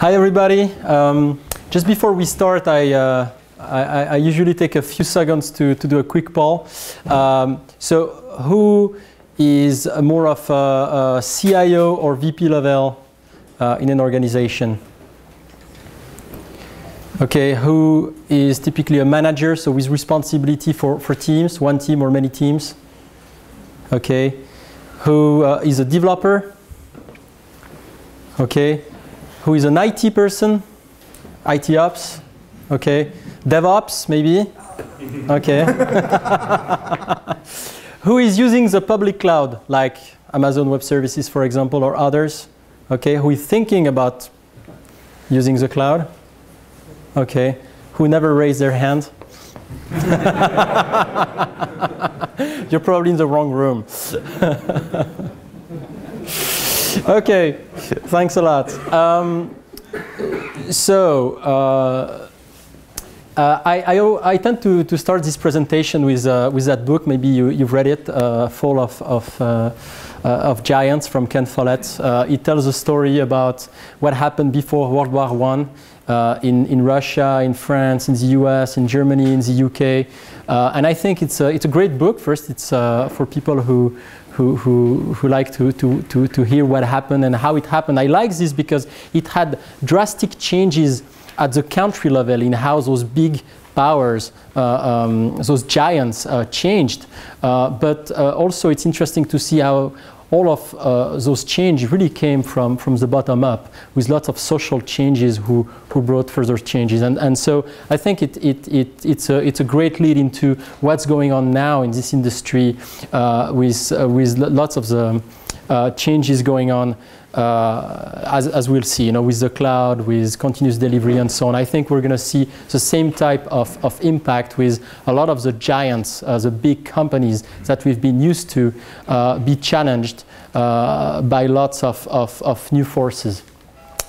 Hi, everybody. Um, just before we start, I, uh, I, I, usually take a few seconds to, to do a quick poll. Um, so, who is more of a, a CIO or VP level uh, in an organization? Okay, who is typically a manager, so with responsibility for, for teams, one team or many teams? Okay, who uh, is a developer? Okay, who is an IT person, IT ops, okay, DevOps maybe, okay. who is using the public cloud, like Amazon Web Services, for example, or others, okay, who is thinking about using the cloud, okay, who never raised their hand. You're probably in the wrong room. Okay, thanks a lot. Um, so, uh, uh, I, I, I, tend to, to start this presentation with, uh, with that book. Maybe you, you've read it, uh, Fall of, of, uh, uh, of Giants from Ken Follett. it tells a story about what happened before World War I in, in Russia, in France, in the US, in Germany, in the UK. and I think it's a, it's a great book. First, it's for people who, who, who, who like to, to, to, to hear what happened and how it happened. I like this because it had drastic changes at the country level in how those big powers, uh, um, those giants uh, changed. Uh, but uh, also it's interesting to see how all of uh, those changes really came from, from the bottom up with lots of social changes who, who brought further changes. And, and so I think it, it, it, it's, a, it's a great lead into what's going on now in this industry uh, with, uh, with lots of the changes going on uh, as, as, we'll see, you know, with the cloud, with continuous delivery and so on. I think we're going to see the same type of, of impact with a lot of the giants, uh, the big companies that we've been used to uh, be challenged uh, by lots of, of, of, new forces.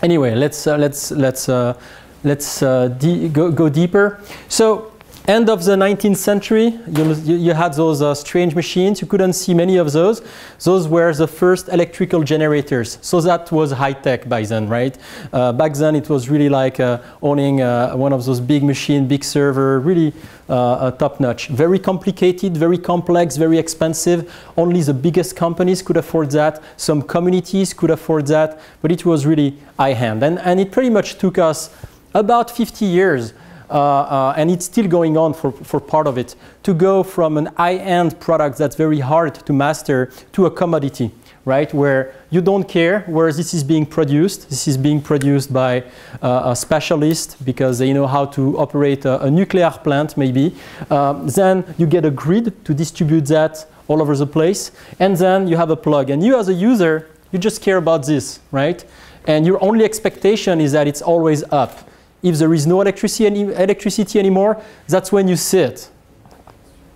Anyway, let's, uh, let's, let's, uh, let's go, go deeper. So end of the 19th century, you, you had those uh, strange machines. You couldn't see many of those. Those were the first electrical generators. So that was high tech by then, right? Uh, back then, it was really like uh, owning uh, one of those big machine, big server, really uh, top notch. Very complicated, very complex, very expensive. Only the biggest companies could afford that. Some communities could afford that, but it was really high hand. And, and it pretty much took us about 50 years uh, uh, and it's still going on for, for part of it, to go from an high-end product that's very hard to master to a commodity, right? Where you don't care where this is being produced. This is being produced by uh, a specialist because they know how to operate a, a nuclear plant, maybe. Um, then you get a grid to distribute that all over the place. And then you have a plug. And you as a user, you just care about this, right? And your only expectation is that it's always up if there is no electricity, any, electricity anymore, that's when you see it.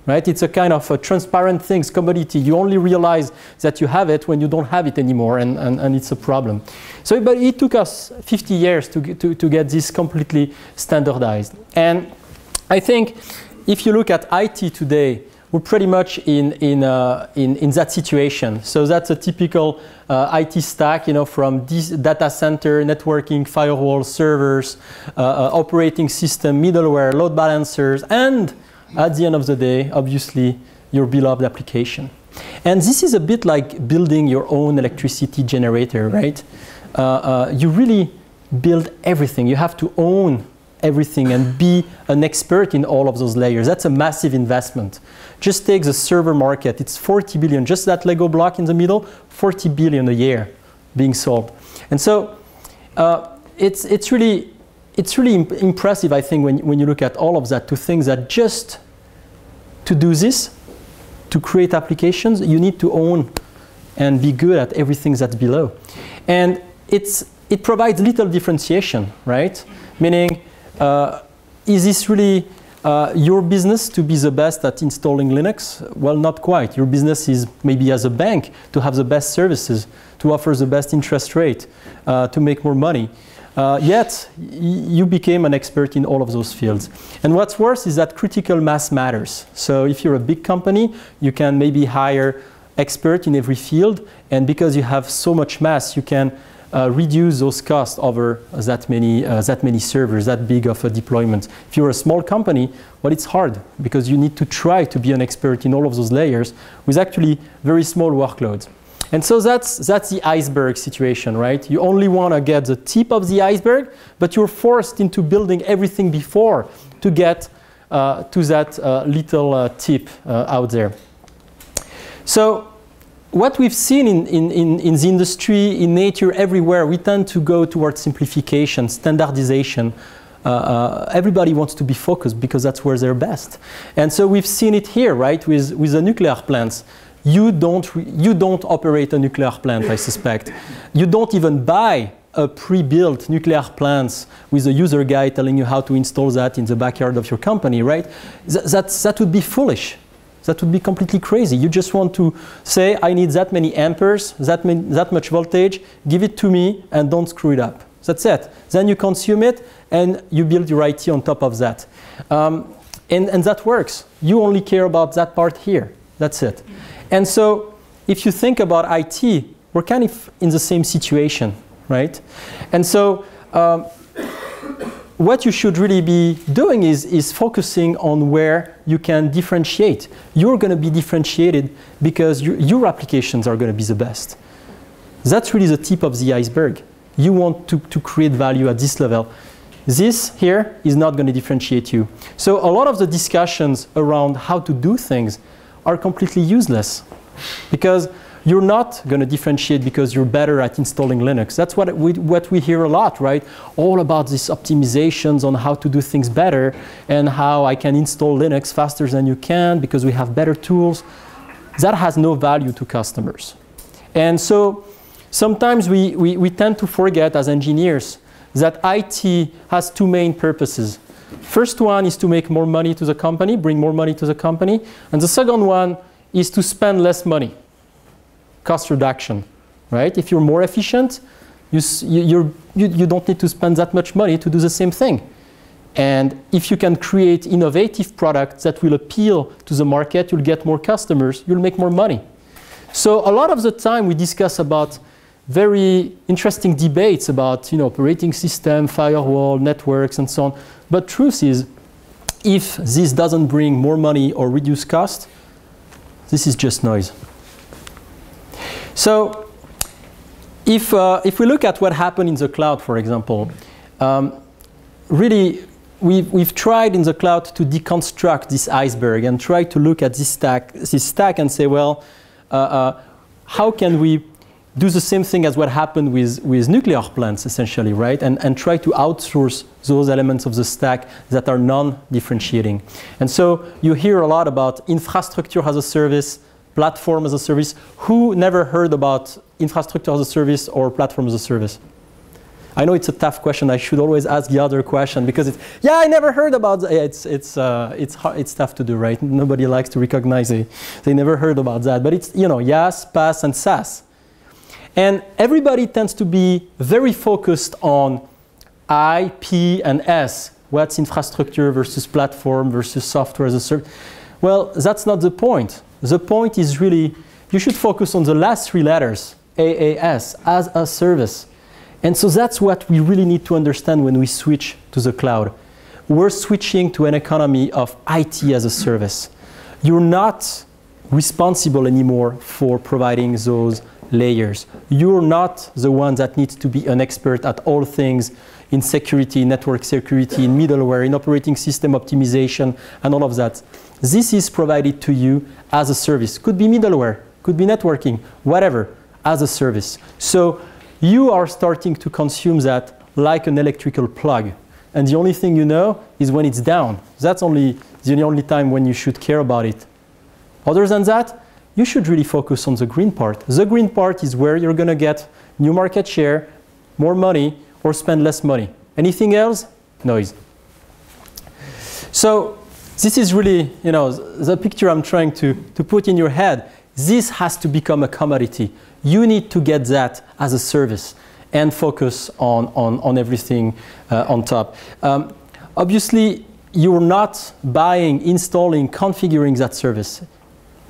Right? It's a kind of a transparent things, commodity. You only realize that you have it when you don't have it anymore, and, and, and it's a problem. So, but it took us 50 years to, to, to get this completely standardized. And I think if you look at IT today, we're pretty much in, in, uh, in, in, that situation. So that's a typical uh, IT stack, you know, from this data center, networking, firewall, servers, uh, uh, operating system, middleware, load balancers, and at the end of the day, obviously, your beloved application. And this is a bit like building your own electricity generator, right? Uh, uh, you really build everything. You have to own everything and be an expert in all of those layers. That's a massive investment. Just take the server market. It's 40 billion. Just that Lego block in the middle, 40 billion a year being sold. And so uh, it's, it's really, it's really imp impressive, I think, when, when you look at all of that, to think that just to do this, to create applications, you need to own and be good at everything that's below. And it's, it provides little differentiation, right? Meaning, is this really uh, your business to be the best at installing Linux? Well, not quite. Your business is maybe as a bank to have the best services, to offer the best interest rate, uh, to make more money. Uh, yet, you became an expert in all of those fields. And what's worse is that critical mass matters. So if you're a big company, you can maybe hire expert in every field, and because you have so much mass, you can uh, reduce those costs over that many, uh, that many servers, that big of a deployment. If you're a small company, well, it's hard because you need to try to be an expert in all of those layers with actually very small workloads. And so that's, that's the iceberg situation, right? You only want to get the tip of the iceberg, but you're forced into building everything before to get uh, to that uh, little uh, tip uh, out there. So what we've seen in, in, in, in, the industry, in nature, everywhere, we tend to go towards simplification, standardization. Uh, uh, everybody wants to be focused because that's where they're best. And so we've seen it here, right, with, with the nuclear plants. You don't, you don't operate a nuclear plant, I suspect. You don't even buy a pre-built nuclear plants with a user guide telling you how to install that in the backyard of your company, right? Th that's, that would be foolish. That would be completely crazy. You just want to say, I need that many amperes, that, that much voltage, give it to me, and don't screw it up. That's it. Then you consume it, and you build your IT on top of that. Um, and, and that works. You only care about that part here. That's it. And so if you think about IT, we're kind of in the same situation, right? And so um, what you should really be doing is, is focusing on where you can differentiate. You're going to be differentiated because you, your applications are going to be the best. That's really the tip of the iceberg. You want to, to create value at this level. This here is not going to differentiate you. So a lot of the discussions around how to do things are completely useless because you're not going to differentiate because you're better at installing Linux. That's what we, what we hear a lot, right? All about these optimizations on how to do things better and how I can install Linux faster than you can because we have better tools. That has no value to customers. And so sometimes we, we, we tend to forget as engineers that IT has two main purposes. First one is to make more money to the company, bring more money to the company. And the second one is to spend less money cost reduction, right? If you're more efficient, you, you, you, you don't need to spend that much money to do the same thing. And if you can create innovative products that will appeal to the market, you'll get more customers, you'll make more money. So a lot of the time we discuss about very interesting debates about you know, operating system, firewall, networks, and so on. But truth is, if this doesn't bring more money or reduce cost, this is just noise. So if, uh, if we look at what happened in the cloud, for example, um, really we've, we've tried in the cloud to deconstruct this iceberg and try to look at this stack, this stack and say, well, uh, uh, how can we do the same thing as what happened with, with nuclear plants, essentially, right? And, and try to outsource those elements of the stack that are non-differentiating. And so you hear a lot about infrastructure as a service, platform as a service. Who never heard about infrastructure as a service or platform as a service? I know it's a tough question. I should always ask the other question because it's, yeah, I never heard about it. It's, it's, uh, it's, hard, it's tough to do, right? Nobody likes to recognize it. They never heard about that. But it's, you know, IaaS, PaaS, and SaaS. And everybody tends to be very focused on I, P, and S. What's infrastructure versus platform versus software as a service? Well, that's not the point. The point is really, you should focus on the last three letters, AAS, as a service. And so that's what we really need to understand when we switch to the cloud. We're switching to an economy of IT as a service. You're not responsible anymore for providing those layers. You're not the one that needs to be an expert at all things in security, network security, in middleware, in operating system optimization, and all of that. This is provided to you as a service. Could be middleware, could be networking, whatever, as a service. So you are starting to consume that like an electrical plug. And the only thing you know is when it's down. That's only the only time when you should care about it. Other than that, you should really focus on the green part. The green part is where you're going to get new market share, more money, or spend less money. Anything else? Noise. So this is really, you know, the picture I'm trying to, to put in your head. This has to become a commodity. You need to get that as a service and focus on, on, on everything uh, on top. Um, obviously, you're not buying, installing, configuring that service.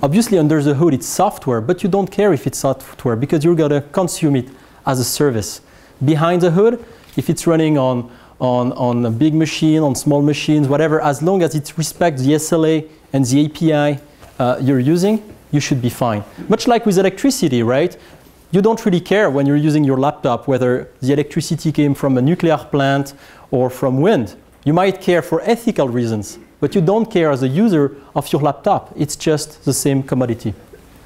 Obviously, under the hood, it's software, but you don't care if it's software because you're going to consume it as a service. behind the hood, if it's running on, on, on a big machine, on small machines, whatever, as long as it respects the SLA and the API uh, you're using, you should be fine. Much like with electricity, right? You don't really care when you're using your laptop whether the electricity came from a nuclear plant or from wind. You might care for ethical reasons, but you don't care as a user of your laptop. It's just the same commodity.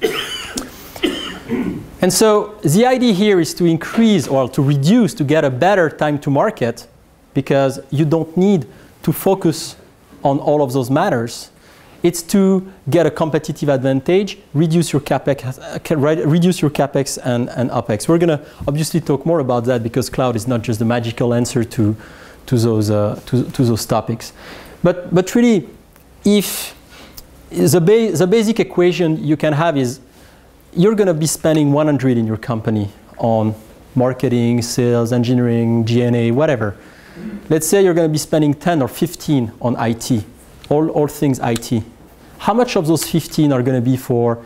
and so the idea here is to increase or to reduce to get a better time to market because you don't need to focus on all of those matters. It's to get a competitive advantage, reduce your capex, uh, reduce your capex and, and opex. We're going to obviously talk more about that because cloud is not just the magical answer to, to, those, uh, to, to those topics. But, but really, if the, ba the basic equation you can have is you're going to be spending 100 in your company on marketing, sales, engineering, G&A, whatever. Let's say you're going to be spending 10 or 15 on IT, all, all things IT. How much of those 15 are going to be for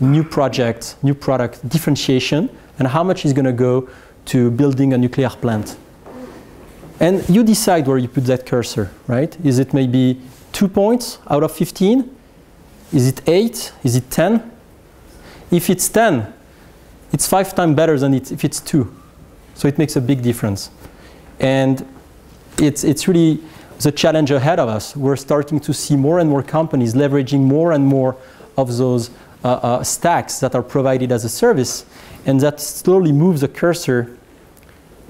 new projects, new product differentiation, and how much is going to go to building a nuclear plant? And you decide where you put that cursor, right? Is it maybe two points out of 15? Is it eight? Is it 10? If it's 10, it's five times better than it, if it's two. So it makes a big difference. And it's, it's really the challenge ahead of us. We're starting to see more and more companies leveraging more and more of those uh, uh, stacks that are provided as a service, and that slowly moves the cursor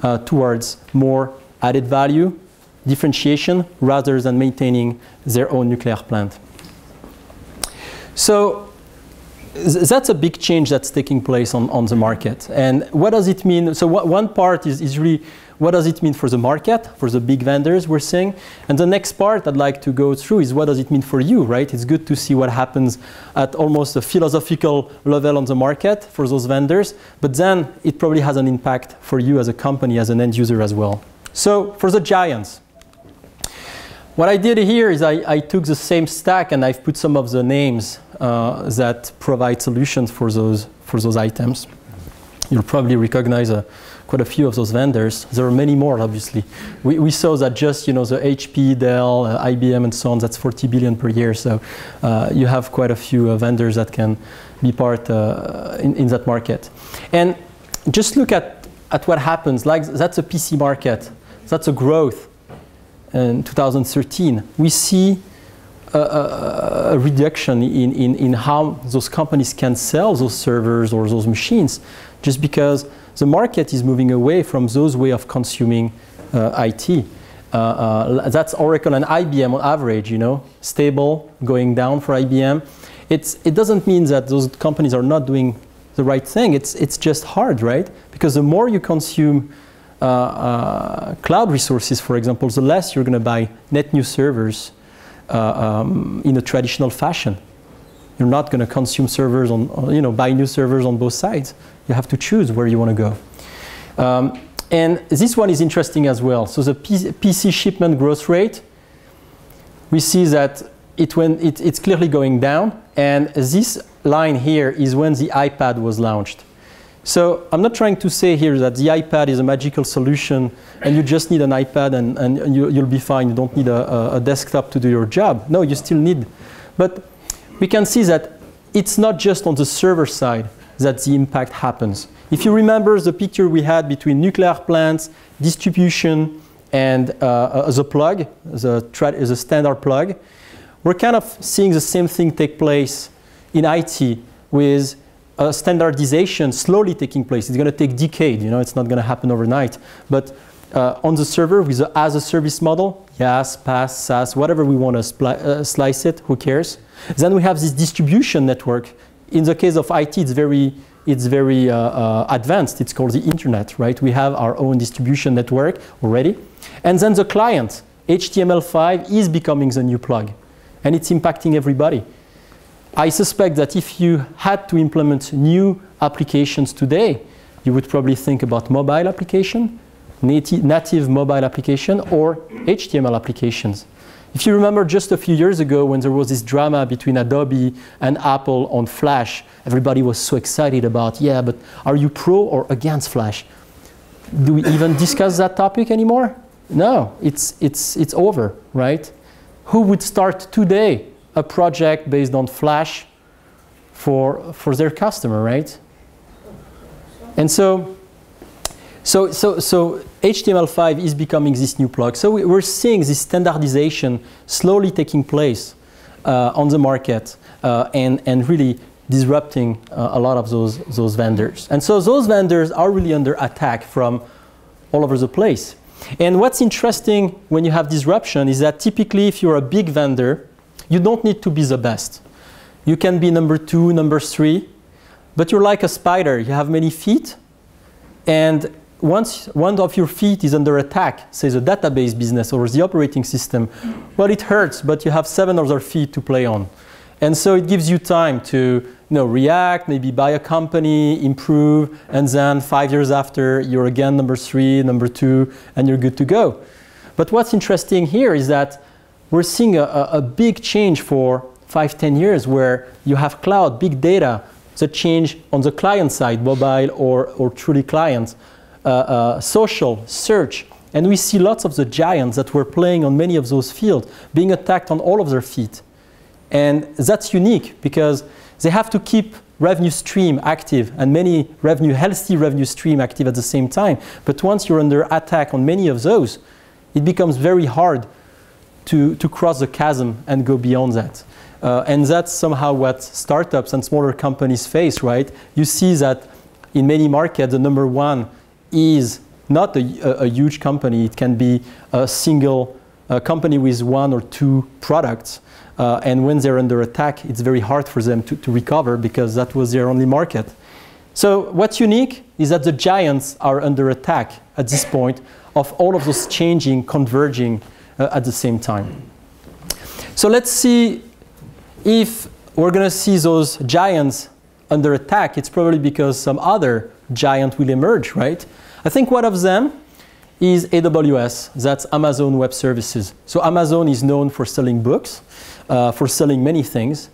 uh, towards more added value, differentiation, rather than maintaining their own nuclear plant. So that's a big change that's taking place on, on the market. And what does it mean? So one part is, is really what does it mean for the market, for the big vendors we're seeing? And the next part I'd like to go through is what does it mean for you, right? It's good to see what happens at almost a philosophical level on the market for those vendors, but then it probably has an impact for you as a company, as an end user as well. So for the giants, what I did here is I, I, took the same stack and I've put some of the names uh, that provide solutions for those, for those items. You'll probably recognize a, quite a few of those vendors. There are many more, obviously. We, we saw that just you know the HP, Dell, uh, IBM, and so on. That's 40 billion per year. So uh, you have quite a few uh, vendors that can be part uh, in, in that market. And just look at at what happens. Like that's a PC market. That's a growth in 2013. We see a, a, a, reduction in, in, in how those companies can sell those servers or those machines just because the market is moving away from those way of consuming uh, IT. Uh, uh, that's Oracle and IBM on average, you know, stable, going down for IBM. It's, it doesn't mean that those companies are not doing the right thing. It's, it's just hard, right? Because the more you consume uh, uh, cloud resources, for example, the less you're going to buy net new servers uh, um, in a traditional fashion. You're not going to consume servers on, you know, buy new servers on both sides you have to choose where you want to go. Um, and this one is interesting as well. So the PC shipment growth rate, we see that it went, it, it's clearly going down. And this line here is when the iPad was launched. So I'm not trying to say here that the iPad is a magical solution and you just need an iPad and, and you, will be fine. You don't need a, a desktop to do your job. No, you still need. But we can see that it's not just on the server side that the impact happens. If you remember the picture we had between nuclear plants, distribution, and uh, the plug, the, the standard plug, we're kind of seeing the same thing take place in IT with a standardization slowly taking place. It's going to take decades, you know, it's not going to happen overnight. But uh, on the server with the as a service model, yes, PaaS, SaaS, whatever we want to uh, slice it, who cares? Then we have this distribution network in the case of IT, it's very, it's very uh, uh, advanced. It's called the internet, right? We have our own distribution network already. And then the client, HTML5 is becoming the new plug. And it's impacting everybody. I suspect that if you had to implement new applications today, you would probably think about mobile application, native, native mobile application, or HTML applications. If you remember just a few years ago when there was this drama between Adobe and Apple on Flash, everybody was so excited about, yeah, but are you pro or against Flash? do we even discuss that topic anymore? No, it's, it's, it's over, right? Who would start today a project based on Flash for, for their customer, right? And so, so, so, so HTML5 is becoming this new plug. So we, are seeing this standardization slowly taking place uh, on the market uh, and, and really disrupting uh, a lot of those, those vendors. And so those vendors are really under attack from all over the place. And what's interesting when you have disruption is that typically if you're a big vendor, you don't need to be the best. You can be number two, number three, but you're like a spider. You have many feet, and once one of your feet is under attack, say the database business or the operating system, well, it hurts, but you have seven other feet to play on. And so it gives you time to you know, react, maybe buy a company, improve, and then five years after, you're again number three, number two, and you're good to go. But what's interesting here is that we're seeing a, a big change for five, ten years where you have cloud, big data, the change on the client side, mobile or, or truly clients, social, search. And we see lots of the giants that were playing on many of those fields being attacked on all of their feet. And that's unique because they have to keep revenue stream active and many revenue, healthy revenue stream active at the same time. But once you're under attack on many of those, it becomes very hard to, to cross the chasm and go beyond that. Uh, and that's somehow what startups and smaller companies face, right? You see that in many markets, the number one is not a, a, huge company. It can be a single company with one or two products. Uh, and when they're under attack, it's very hard for them to, to recover because that was their only market. So what's unique is that the giants are under attack at this point of all of those changing, converging uh, at the same time. So let's see if we're going to see those giants under attack. It's probably because some other giant will emerge, right? I think one of them is AWS, that's Amazon Web Services. So Amazon is known for selling books uh, for selling many things.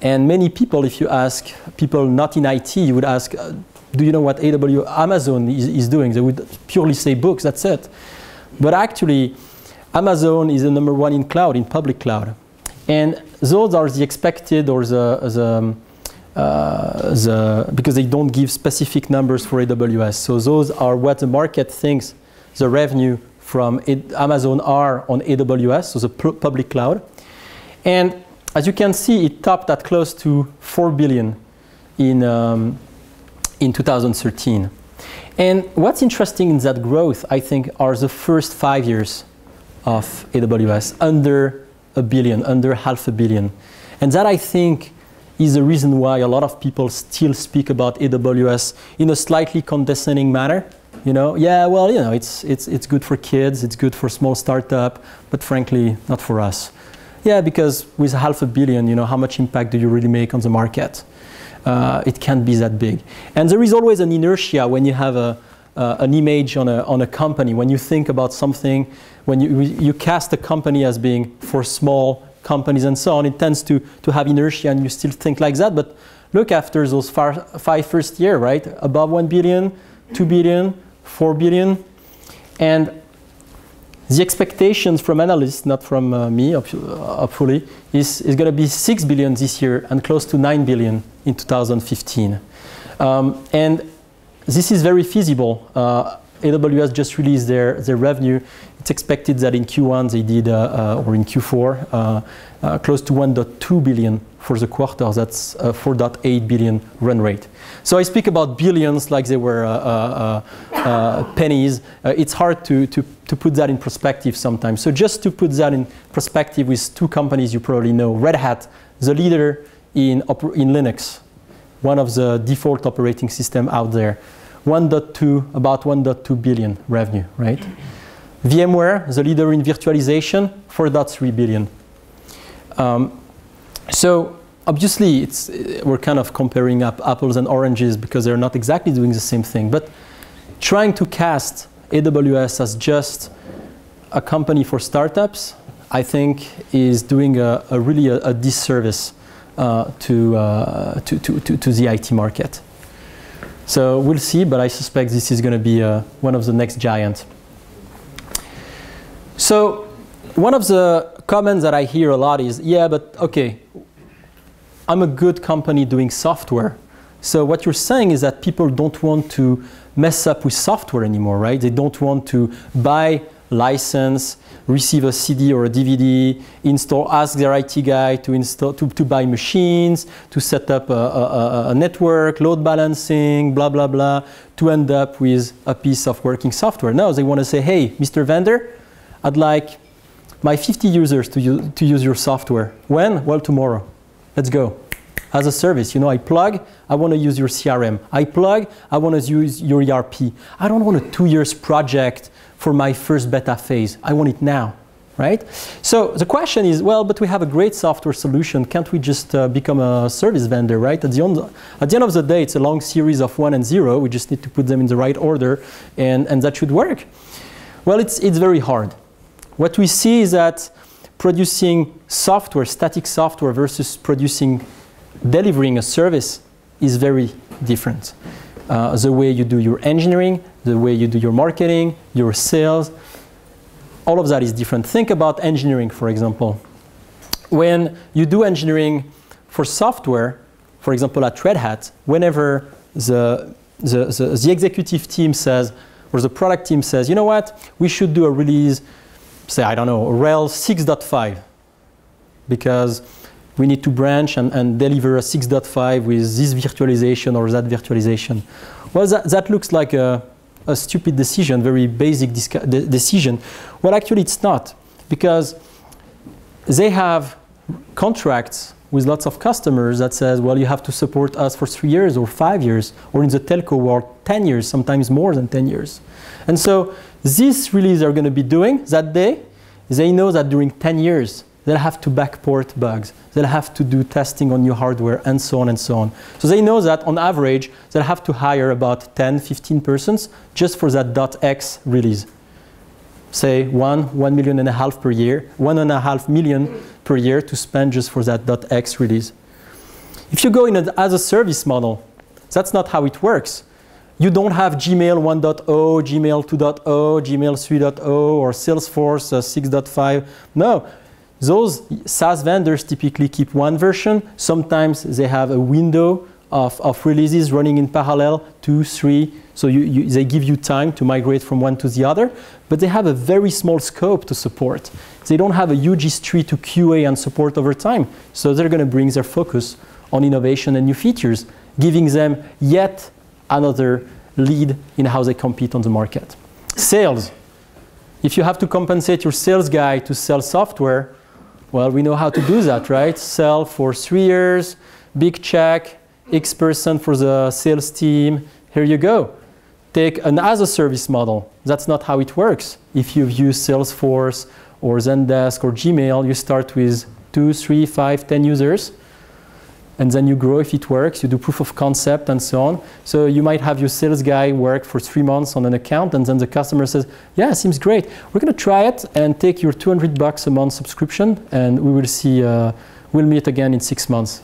And many people, if you ask people not in IT, you would ask, uh, do you know what AWS Amazon is, is doing? They would purely say books, that's it. But actually, Amazon is the number one in cloud, in public cloud. And those are the expected or the, the, um, uh, the, because they don't give specific numbers for AWS. So those are what the market thinks the revenue from Amazon are on AWS, so the public cloud. And as you can see, it topped at close to 4 billion in, um, in 2013. And what's interesting in that growth, I think, are the first five years of AWS, under a billion, under half a billion. And that, I think, is the reason why a lot of people still speak about AWS in a slightly condescending manner. You know, yeah, well, you know, it's, it's, it's good for kids, it's good for small startup, but frankly, not for us. Yeah, because with half a billion, you know, how much impact do you really make on the market? Uh, it can't be that big. And there is always an inertia when you have a, uh, an image on a, on a company. When you think about something, when you, you cast a company as being for small companies and so on, it tends to, to have inertia and you still think like that. But look after those far, five first year, right? Above 1 billion, 2 billion, 4 billion. And the expectations from analysts, not from uh, me, hopefully, is, is going to be 6 billion this year and close to 9 billion in 2015. Um, and this is very feasible. Uh, AWS just released their, their revenue. It's expected that in Q1 they did, uh, uh or in Q4, uh, uh, close to 1.2 billion for the quarter. That's uh, 4.8 billion run rate. So I speak about billions like they were uh, pennies. it's hard to, to, to put that in perspective sometimes. So just to put that in perspective with two companies you probably know, Red Hat, the leader in, in Linux, one of the default operating system out there. 1.2, about 1.2 billion revenue, right? VMware, the leader in virtualization, 4.3 billion. Um, so obviously it's, we're kind of comparing up apples and oranges because they're not exactly doing the same thing. But trying to cast AWS as just a company for startups, I think is doing a, a really a, a disservice uh, to, uh, to, to, to, to, the IT market. So we'll see, but I suspect this is going to be uh, one of the next giants. So one of the comments that I hear a lot is, yeah, but okay, I'm a good company doing software. So what you're saying is that people don't want to mess up with software anymore, right? They don't want to buy license, receive a CD or a DVD, install, ask their IT guy to install, to, to buy machines, to set up a, a, a, network, load balancing, blah, blah, blah, to end up with a piece of working software. No, they want to say, hey, Mr. Vendor, I'd like my 50 users to, use, to use your software. When? Well, tomorrow. Let's go. As a service, you know, I plug, I want to use your CRM. I plug, I want to use your ERP. I don't want a two years project for my first beta phase. I want it now, right? So the question is, well, but we have a great software solution. Can't we just uh, become a service vendor, right? At the, end, at the end of the day, it's a long series of one and zero. We just need to put them in the right order, and, and that should work. Well, it's, it's very hard. What we see is that producing software, static software, versus producing, delivering a service is very different. Uh, the way you do your engineering, the way you do your marketing, your sales, all of that is different. Think about engineering, for example. When you do engineering for software, for example, at Red Hat, whenever the, the, the, the executive team says, or the product team says, you know what, we should do a release say, I don't know, RHEL 6.5, because we need to branch and, and deliver a 6.5 with this virtualization or that virtualization. Well, that, that looks like a, a stupid decision, very basic de decision. Well, actually, it's not, because they have contracts with lots of customers that says, well, you have to support us for three years or five years, or in the telco world, 10 years, sometimes more than 10 years. And so this release they're going to be doing that day, they know that during 10 years, they'll have to backport bugs. They'll have to do testing on new hardware and so on and so on. So they know that on average, they'll have to hire about 10, 15 persons just for that .x release. Say one, one million and a half per year, one and a half million per year to spend just for that .x release. If you go in a, as a service model, that's not how it works you don't have Gmail 1.0, Gmail 2.0, Gmail 3.0, or Salesforce uh, 6.5. No, those SaaS vendors typically keep one version. Sometimes they have a window of, of releases running in parallel, two, three. So you, you, they give you time to migrate from one to the other. But they have a very small scope to support. They don't have a huge history to QA and support over time. So they're going to bring their focus on innovation and new features, giving them yet another lead in how they compete on the market. Sales. If you have to compensate your sales guy to sell software, well, we know how to do that, right? Sell for three years, big check, X percent for the sales team. Here you go. Take an as a service model. That's not how it works. If you've used Salesforce or Zendesk or Gmail, you start with two, three, five, ten users and then you grow if it works. You do proof of concept and so on. So you might have your sales guy work for three months on an account, and then the customer says, "Yeah, seems great. We're going to try it and take your 200 bucks a month subscription, and we will see. Uh, we'll meet again in six months."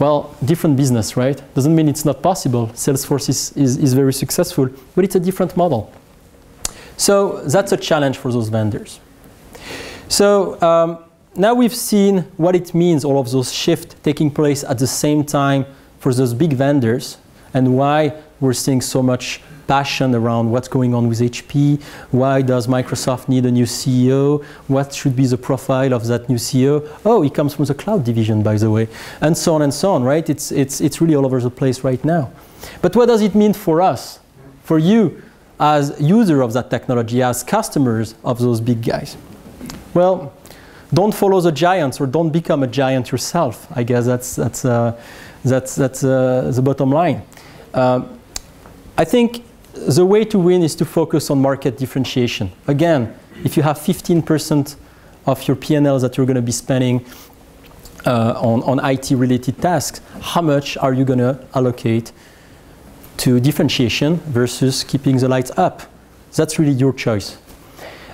Well, different business, right? Doesn't mean it's not possible. Salesforce is, is, is very successful, but it's a different model. So that's a challenge for those vendors. So um, now we've seen what it means, all of those shifts taking place at the same time for those big vendors and why we're seeing so much passion around what's going on with HP, why does Microsoft need a new CEO, what should be the profile of that new CEO. Oh, he comes from the cloud division, by the way, and so on and so on, right? It's, it's, it's really all over the place right now. But what does it mean for us, for you as user of that technology, as customers of those big guys? Well, don't follow the giants or don't become a giant yourself. I guess that's, that's, uh, that's, that's uh, the bottom line. Um, I think the way to win is to focus on market differentiation. Again, if you have 15% of your P&L that you're going to be spending uh, on, on IT related tasks, how much are you going to allocate to differentiation versus keeping the lights up? That's really your choice.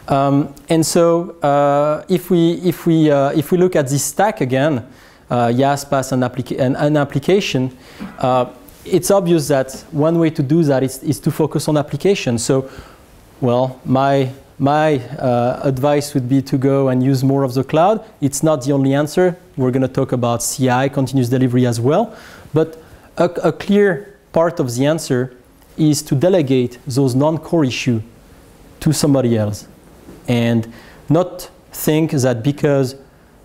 Um, and so uh, if, we, if, we, uh, if we look at this stack again, uh, IaaS, PaaS, and, applica application, uh, it's obvious that one way to do that is, is to focus on application. So, well, my my uh, advice would be to go and use more of the cloud. It's not the only answer. We're going to talk about CI, continuous delivery as well. But a, a clear part of the answer is to delegate those non-core issues to somebody else and not think that because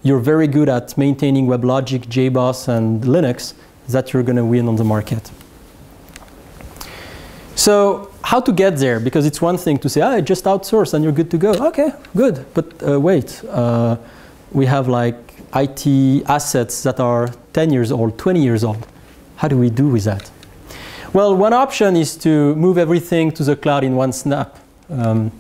you're very good at maintaining WebLogic, JBoss, and Linux, that you're going to win on the market. So how to get there? Because it's one thing to say, ah, just outsource and you're good to go. Okay, good. But uh, wait, uh, we have like IT assets that are 10 years old, 20 years old. How do we do with that? Well, one option is to move everything to the cloud in one snap. Um,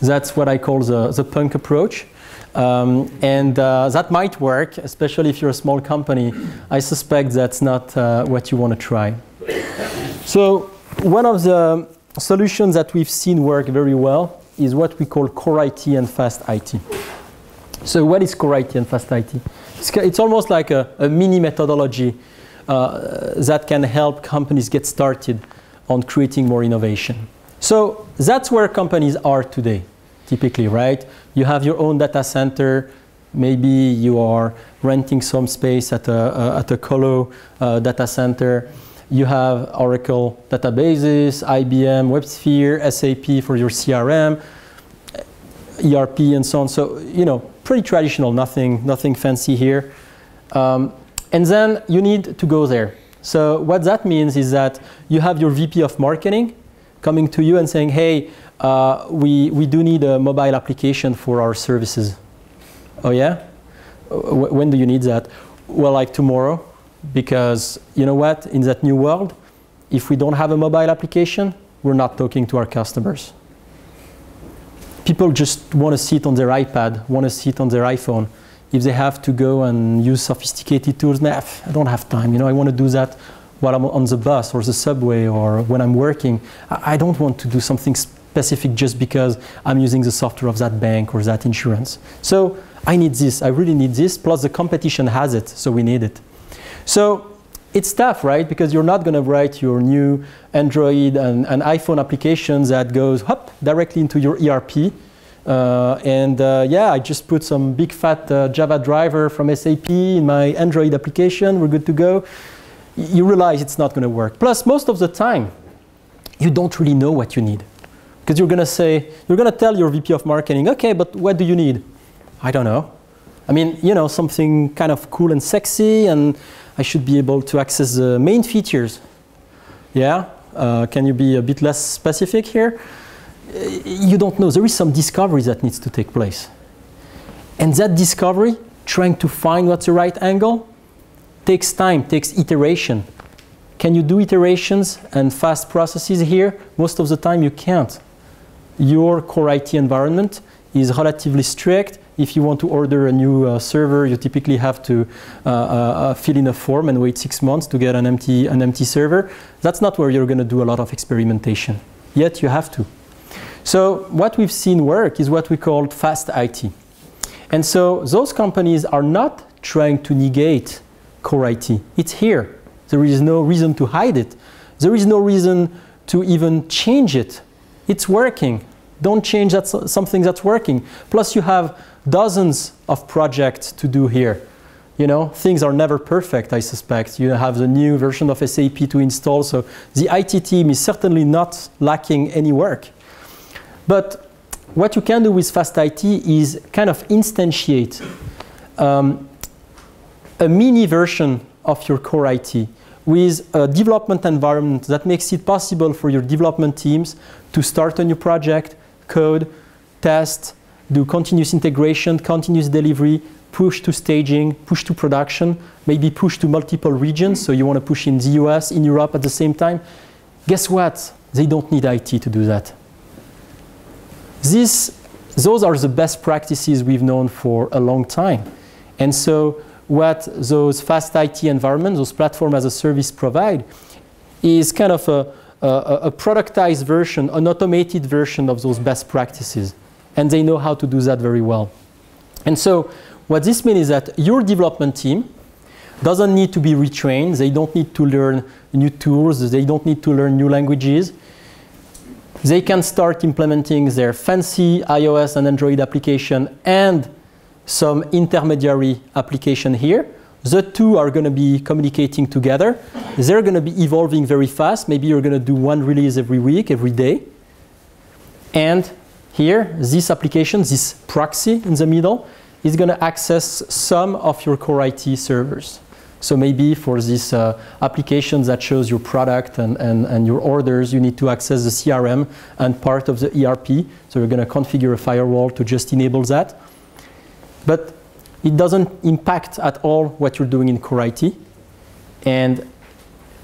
that's what I call the, the punk approach. Um, and uh, that might work, especially if you're a small company. I suspect that's not uh, what you want to try. So one of the solutions that we've seen work very well is what we call core IT and fast IT. So what is core IT and fast IT? It's, it's almost like a, a mini methodology uh, that can help companies get started on creating more innovation. So that's where companies are today, typically, right? You have your own data center. Maybe you are renting some space at a, uh, at a colo uh, data center you have Oracle databases, IBM, WebSphere, SAP for your CRM, ERP, and so on. So, you know, pretty traditional, nothing, nothing fancy here. Um, and then you need to go there. So what that means is that you have your VP of marketing coming to you and saying, hey, uh, we, we do need a mobile application for our services. Oh yeah? W when do you need that? Well, like tomorrow because you know what? In that new world, if we don't have a mobile application, we're not talking to our customers. People just want to sit on their iPad, want to sit on their iPhone. If they have to go and use sophisticated tools, nah, I don't have time. You know, I want to do that while I'm on the bus or the subway or when I'm working. I don't want to do something specific just because I'm using the software of that bank or that insurance. So I need this. I really need this. Plus the competition has it, so we need it. So it's tough, right? Because you're not going to write your new Android and, and, iPhone application that goes hop directly into your ERP. Uh, and uh, yeah, I just put some big fat uh, Java driver from SAP in my Android application. We're good to go. You realize it's not going to work. Plus, most of the time, you don't really know what you need. Because you're going to say, you're going to tell your VP of marketing, okay, but what do you need? I don't know. I mean, you know, something kind of cool and sexy and I should be able to access the main features. Yeah? Uh, can you be a bit less specific here? You don't know. There is some discovery that needs to take place. And that discovery, trying to find what's the right angle, takes time, takes iteration. Can you do iterations and fast processes here? Most of the time you can't. Your core IT environment is relatively strict if you want to order a new uh, server, you typically have to uh, uh, uh, fill in a form and wait six months to get an empty, an empty server. That's not where you're going to do a lot of experimentation. Yet you have to. So what we've seen work is what we call fast IT. And so those companies are not trying to negate core IT. It's here. There is no reason to hide it. There is no reason to even change it. It's working. Don't change that, something that's working. Plus you have dozens of projects to do here. You know, things are never perfect, I suspect. You have the new version of SAP to install, so the IT team is certainly not lacking any work. But what you can do with Fast IT is kind of instantiate um, a mini version of your core IT with a development environment that makes it possible for your development teams to start a new project, code, test, do continuous integration, continuous delivery, push to staging, push to production, maybe push to multiple regions. So you want to push in the US, in Europe at the same time. Guess what? They don't need IT to do that. This, those are the best practices we've known for a long time. And so what those fast IT environments, those platform as a service provide, is kind of a, a, a productized version, an automated version of those best practices and they know how to do that very well. And so what this means is that your development team doesn't need to be retrained. They don't need to learn new tools. They don't need to learn new languages. They can start implementing their fancy iOS and Android application and some intermediary application here. The two are going to be communicating together. They're going to be evolving very fast. Maybe you're going to do one release every week, every day. And here, this application, this proxy in the middle, is going to access some of your core IT servers. So maybe for this uh, application that shows your product and, and, and your orders, you need to access the CRM and part of the ERP. So you're going to configure a firewall to just enable that. But it doesn't impact at all what you're doing in core IT. And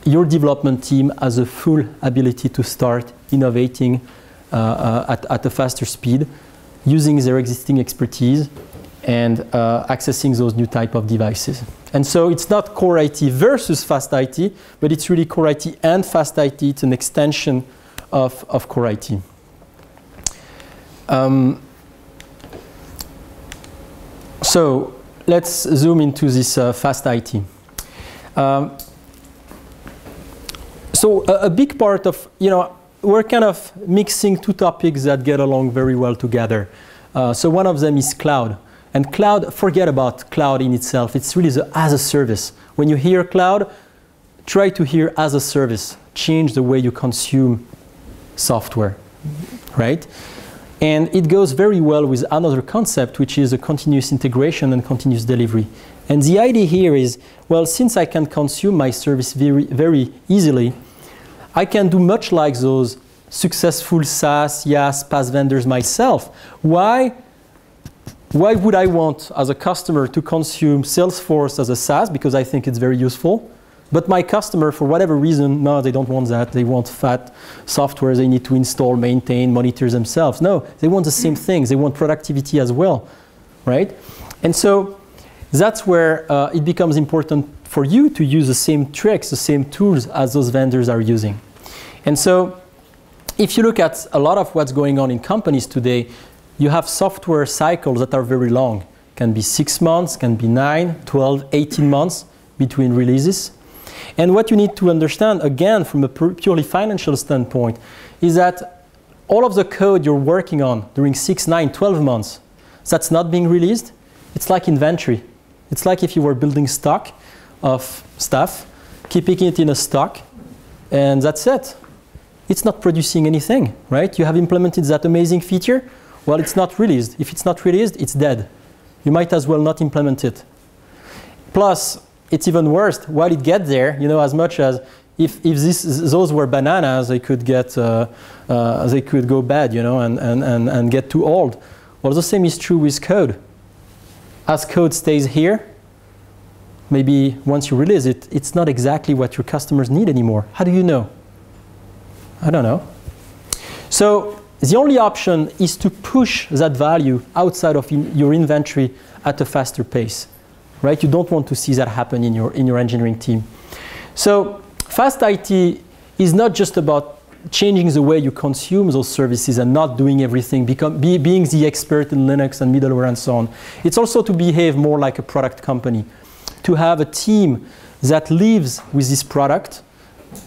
your development team has a full ability to start innovating uh, uh, at, at a faster speed using their existing expertise and uh, accessing those new type of devices. And so it's not core IT versus fast IT, but it's really core IT and fast IT. It's an extension of, of core IT. Um, so let's zoom into this uh, fast IT. Um, so a, a, big part of, you know, we're kind of mixing two topics that get along very well together. Uh, so one of them is cloud. And cloud, forget about cloud in itself. It's really the as a service. When you hear cloud, try to hear as a service. Change the way you consume software, right? And it goes very well with another concept, which is a continuous integration and continuous delivery. And the idea here is, well, since I can consume my service very, very easily, I can do much like those successful SaaS, IaaS, PaaS vendors myself. Why? Why would I want, as a customer, to consume Salesforce as a SaaS? Because I think it's very useful. But my customer, for whatever reason, no, they don't want that. They want fat software they need to install, maintain, monitor themselves. No, they want the same things. They want productivity as well, right? And so that's where uh, it becomes important for you to use the same tricks, the same tools as those vendors are using. And so if you look at a lot of what's going on in companies today, you have software cycles that are very long. Can be six months, can be nine, 12, 18 months between releases. And what you need to understand, again, from a purely financial standpoint, is that all of the code you're working on during 6, 9, 12 months, that's not being released, it's like inventory. It's like if you were building stock of stuff, keeping it in a stock, and that's it. It's not producing anything, right? You have implemented that amazing feature, well, it's not released. If it's not released, it's dead. You might as well not implement it. Plus, it's even worse. While it gets there, you know, as much as if, if this, those were bananas, they could get, uh, uh, they could go bad, you know, and, and, and, and get too old. Well, the same is true with code. As code stays here, maybe once you release it, it's not exactly what your customers need anymore. How do you know? I don't know. So the only option is to push that value outside of in your inventory at a faster pace, right? You don't want to see that happen in your, in your engineering team. So fast IT is not just about changing the way you consume those services and not doing everything, become, be, being the expert in Linux and middleware and so on. It's also to behave more like a product company, to have a team that lives with this product,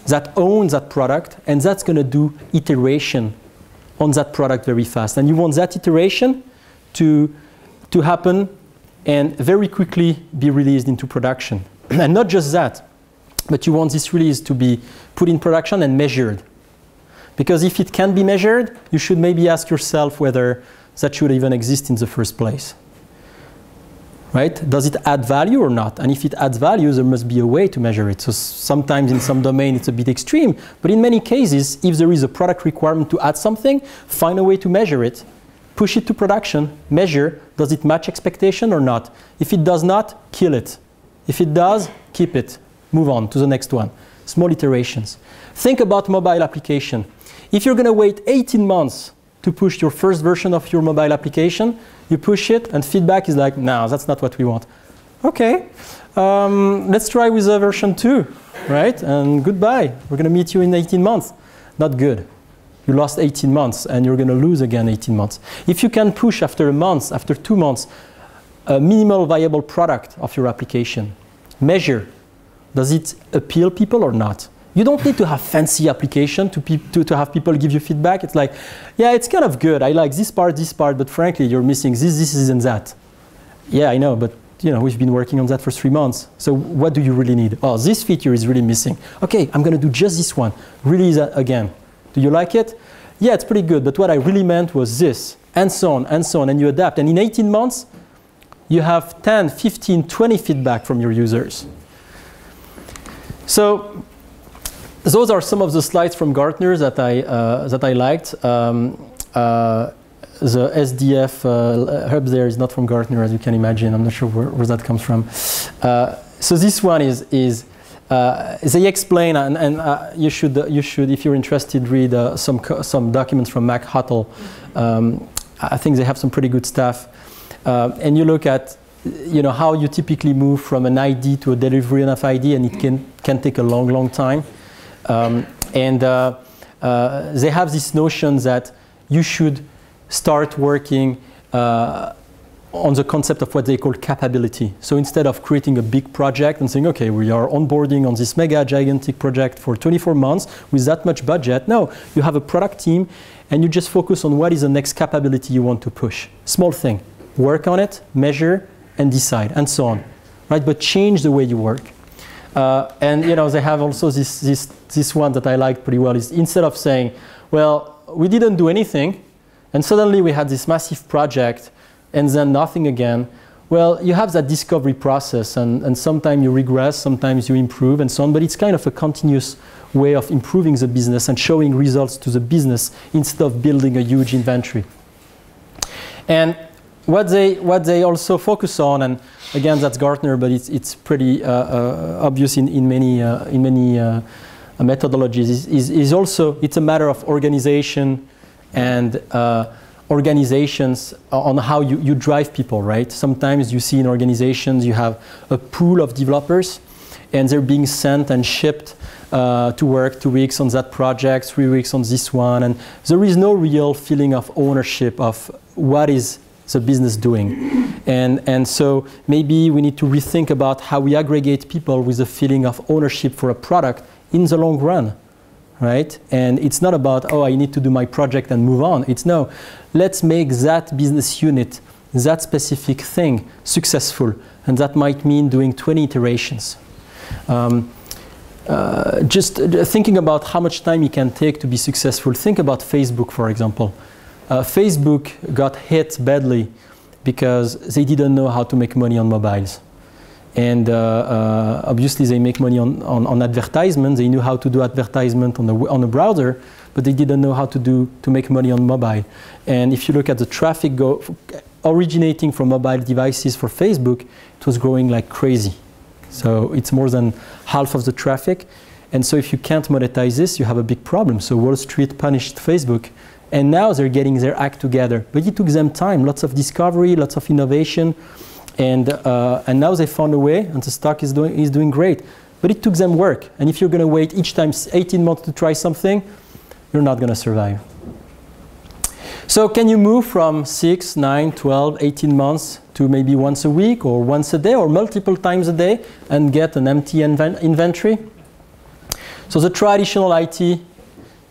that owns that product, and that's going to do iteration on that product very fast. And you want that iteration to, to happen and very quickly be released into production. and not just that, but you want this release to be put in production and measured. Because if it can be measured, you should maybe ask yourself whether that should even exist in the first place right? Does it add value or not? And if it adds value, there must be a way to measure it. So sometimes in some domain it's a bit extreme, but in many cases, if there is a product requirement to add something, find a way to measure it, push it to production, measure, does it match expectation or not? If it does not, kill it. If it does, keep it. Move on to the next one. Small iterations. Think about mobile application. If you're going to wait 18 months to push your first version of your mobile application, you push it, and feedback is like, no, that's not what we want. Okay, um, let's try with a version 2, right? And goodbye. We're going to meet you in 18 months. Not good. You lost 18 months, and you're going to lose again 18 months. If you can push after a month, after two months, a minimal viable product of your application, Measure. Does it appeal people or not? You don't need to have fancy application to, to, to have people give you feedback. It's like, yeah, it's kind of good. I like this part, this part, but frankly, you're missing this, this, this, and that. Yeah, I know, but you know, we've been working on that for three months. So what do you really need? Oh, this feature is really missing. Okay, I'm going to do just this one. Release that again. Do you like it? Yeah, it's pretty good, but what I really meant was this, and so on, and so on, and you adapt. And in 18 months, you have 10, 15, 20 feedback from your users. So those are some of the slides from Gartner that I, uh, that I liked. Um, uh, the SDF uh, hub there is not from Gartner, as you can imagine. I'm not sure where, where that comes from. Uh, so this one is, is uh, they explain, and, and uh, you, should, you should, if you're interested, read some, some documents from Matt Hotle. Um, I think they have some pretty good stuff. and you look at you know, how you typically move from an ID to a delivery of ID, and it can, can take a long, long time. Um, and uh, uh, they have this notion that you should start working uh, on the concept of what they call capability. So instead of creating a big project and saying, okay, we are onboarding on this mega gigantic project for 24 months with that much budget, no, you have a product team and you just focus on what is the next capability you want to push. Small thing. Work on it, measure, and decide, and so on. Right? But change the way you work. Uh, and you know, they have also this, this, this one that I like pretty well is instead of saying, well, we didn't do anything, and suddenly we had this massive project, and then nothing again. Well, you have that discovery process, and, and sometimes you regress, sometimes you improve, and so on, but it's kind of a continuous way of improving the business and showing results to the business instead of building a huge inventory. And what they, what they also focus on, and again, that's Gartner, but it's, it's pretty uh, uh, obvious in, in many, uh, in many uh, methodologies, is, is, is, also, it's a matter of organization and uh, organizations on how you, you drive people, right? Sometimes you see in organizations you have a pool of developers and they're being sent and shipped uh, to work two weeks on that project, three weeks on this one, and there is no real feeling of ownership of what is the business doing. And, and so maybe we need to rethink about how we aggregate people with a feeling of ownership for a product in the long run, right? And it's not about, oh, I need to do my project and move on. It's no, let's make that business unit, that specific thing successful. And that might mean doing 20 iterations. Um, uh, just uh, thinking about how much time it can take to be successful. Think about Facebook, for example uh, Facebook got hit badly because they didn't know how to make money on mobiles. And uh, uh, obviously they make money on, on, on, advertisement. They knew how to do advertisement on, the, on a browser, but they didn't know how to do to make money on mobile. And if you look at the traffic go, originating from mobile devices for Facebook, it was growing like crazy. So it's more than half of the traffic. And so if you can't monetize this, you have a big problem. So Wall Street punished Facebook and now they're getting their act together. But it took them time, lots of discovery, lots of innovation, and, uh, and now they found a way, and the stock is doing, is doing great. But it took them work. And if you're going to wait each time 18 months to try something, you're not going to survive. So can you move from 6, 9, 12, 18 months to maybe once a week or once a day or multiple times a day and get an empty inven inventory? So the traditional IT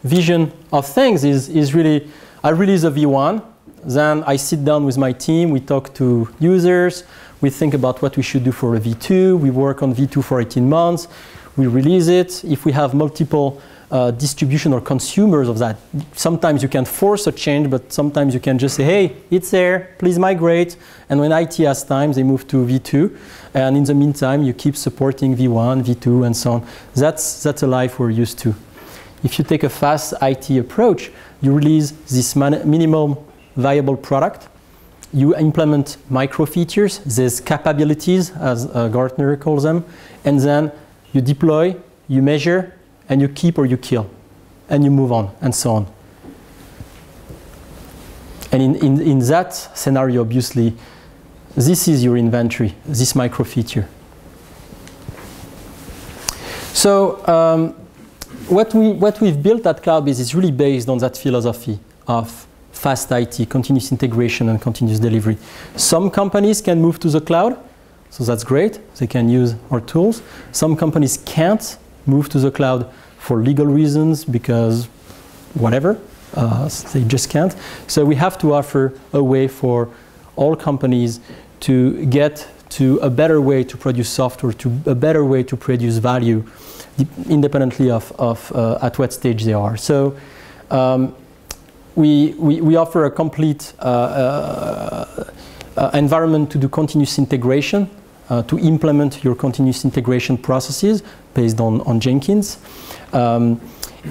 vision of things is, is really, I release a V1, then I sit down with my team, we talk to users, we think about what we should do for a V2, we work on V2 for 18 months, we release it. If we have multiple uh, distribution or consumers of that, sometimes you can force a change, but sometimes you can just say, hey, it's there, please migrate. And when IT has time, they move to V2. And in the meantime, you keep supporting V1, V2, and so on. That's, that's a life we're used to. If you take a fast IT approach, you release this minimum viable product, you implement micro features, these capabilities, as uh, Gartner calls them, and then you deploy, you measure, and you keep or you kill, and you move on, and so on. And in, in, in that scenario, obviously, this is your inventory, this micro feature. So um, what, we, what we've built at CloudBees is really based on that philosophy of fast IT, continuous integration and continuous delivery. Some companies can move to the cloud. so that's great. They can use our tools. Some companies can't move to the cloud for legal reasons because whatever, uh, they just can't. So we have to offer a way for all companies to get to a better way to produce software, to a better way to produce value, independently of, of uh, at what stage they are. So um, we, we, we, offer a complete uh, uh, uh environment to do continuous integration, to implement your continuous integration processes based on, on Jenkins. Um,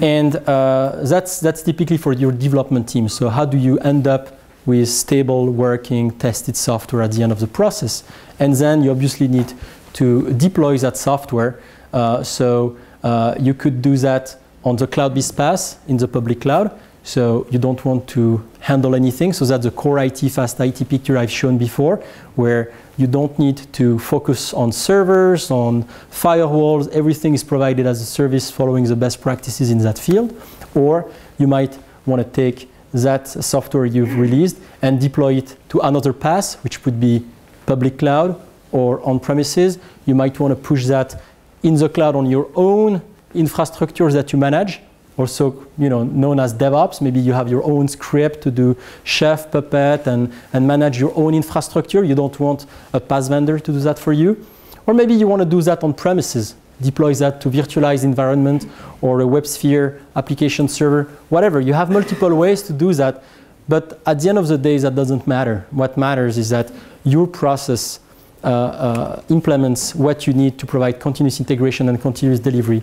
and that's, that's typically for your development team. So how do you end up with stable, working, tested software at the end of the process? And then you obviously need to deploy that software. Uh, so uh, you could do that on the cloud-based PaaS in the public cloud. So you don't want to handle anything. So that's the core IT, fast IT picture I've shown before, where you don't need to focus on servers, on firewalls. Everything is provided as a service following the best practices in that field. Or you might want to take that software you've released and deploy it to another PaaS, which would be public cloud or on premises. You might want to push that in the cloud on your own infrastructures that you manage also you know, known as DevOps. Maybe you have your own script to do Chef, Puppet, and, and manage your own infrastructure. You don't want a PaaS vendor to do that for you. Or maybe you want to do that on premises, deploy that to virtualized environment or a WebSphere application server, whatever. You have multiple ways to do that. But at the end of the day, that doesn't matter. What matters is that your process uh, uh, implements what you need to provide continuous integration and continuous delivery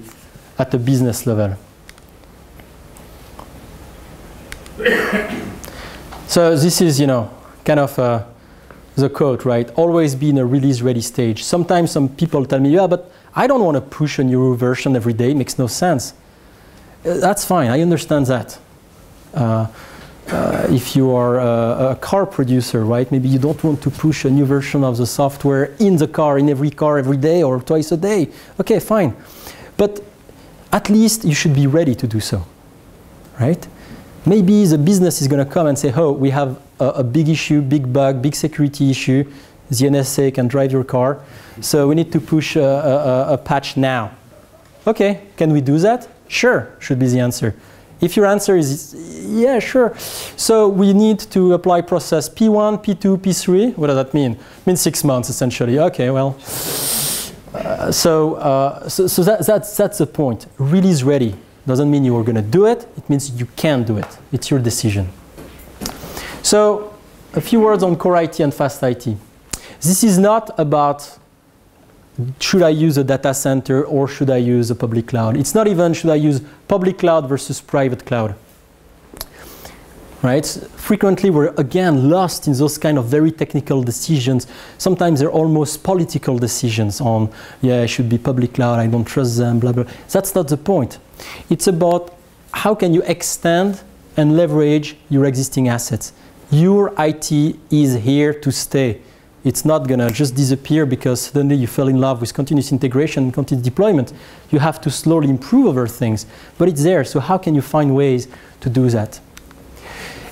at the business level. so this is, you know, kind of uh, the quote, right? Always be in a release ready stage. Sometimes some people tell me, yeah, but I don't want to push a new version every day. It makes no sense. Uh, that's fine. I understand that. Uh, uh, if you are a, car producer, right? Maybe you don't want to push a new version of the software in the car, in every car, every day or twice a day. Okay, fine. But at least you should be ready to do so, right? Maybe the business is going to come and say, oh, we have a, a, big issue, big bug, big security issue. The NSA can drive your car. So we need to push a, a, a patch now. Okay, can we do that? Sure, should be the answer. If your answer is yeah, sure. So we need to apply process P1, P2, P3. What does that mean? It means six months essentially. Okay, well. Uh, so, uh, so, so that, that's, that's the point. Release ready. Doesn't mean you are going to do it, it means you can do it. It's your decision. So, a few words on core IT and fast IT. This is not about should I use a data center or should I use a public cloud. It's not even should I use public cloud versus private cloud. Right? Frequently we're again lost in those kind of very technical decisions. Sometimes they're almost political decisions on, yeah, it should be public cloud, I don't trust them, blah, blah. That's not the point. It's about how can you extend and leverage your existing assets. Your IT is here to stay. It's not going to just disappear because suddenly you fell in love with continuous integration and continuous deployment. You have to slowly improve over things, but it's there. So how can you find ways to do that?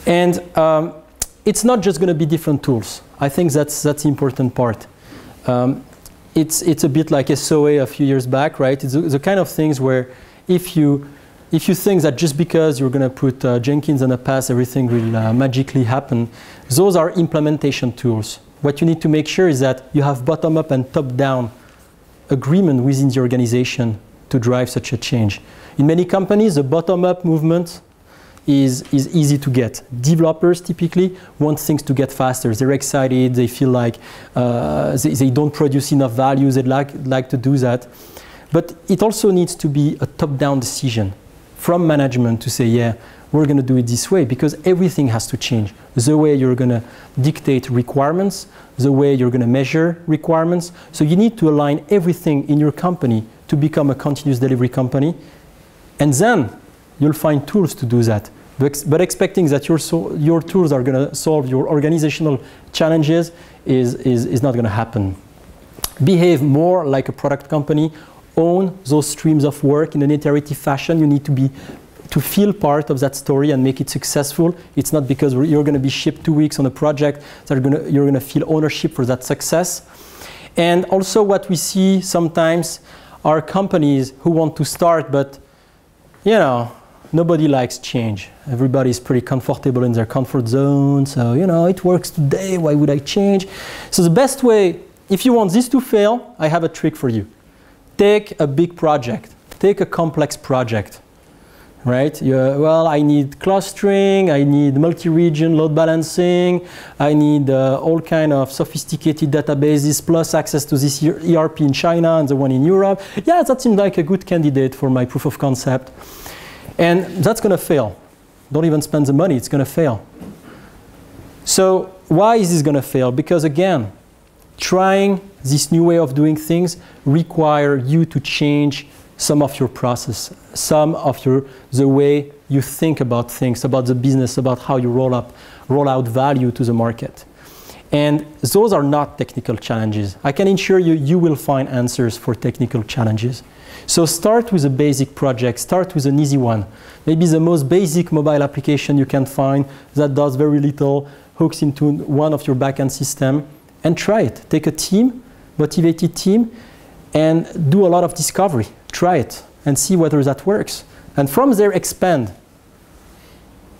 And um, it's not just going to be different tools. I think that's that's the important part. Um, it's it's a bit like SOA a few years back, right? It's the, kind of things where if you if you think that just because you're going to put uh, Jenkins on a PaaS, everything will uh, magically happen, those are implementation tools. What you need to make sure is that you have bottom-up and top-down agreement within the organization to drive such a change. In many companies, the bottom-up movement is, is easy to get. Developers typically want things to get faster. They're excited. They feel like uh, they, they don't produce enough value. They'd like, like to do that. But it also needs to be a top-down decision from management to say, yeah, we're going to do it this way because everything has to change. The way you're going to dictate requirements, the way you're going to measure requirements. So you need to align everything in your company to become a continuous delivery company. And then you'll find tools to do that. But, expecting that your, so, your tools are going to solve your organizational challenges is, is, is not going to happen. Behave more like a product company own those streams of work in an iterative fashion. You need to be to feel part of that story and make it successful. It's not because you're going to be shipped two weeks on a project that you're going to feel ownership for that success. And also what we see sometimes are companies who want to start, but you know, nobody likes change. Everybody's pretty comfortable in their comfort zone. So, you know, it works today. Why would I change? So the best way, if you want this to fail, I have a trick for you. Take a big project. Take a complex project right? You, well, I need clustering, I need multi-region load balancing, I need uh, all kind of sophisticated databases plus access to this ERP in China and the one in Europe. Yeah, that seems like a good candidate for my proof of concept. And that's going to fail. Don't even spend the money, it's going to fail. So why is this going to fail? Because again, trying this new way of doing things require you to change some of your process, some of your the way you think about things, about the business, about how you roll up, roll out value to the market. And those are not technical challenges. I can assure you, you will find answers for technical challenges. So start with a basic project, start with an easy one. Maybe the most basic mobile application you can find that does very little, hooks into one of your backend system, and try it. Take a team, motivated team, and do a lot of discovery. Try it and see whether that works. And from there, expand.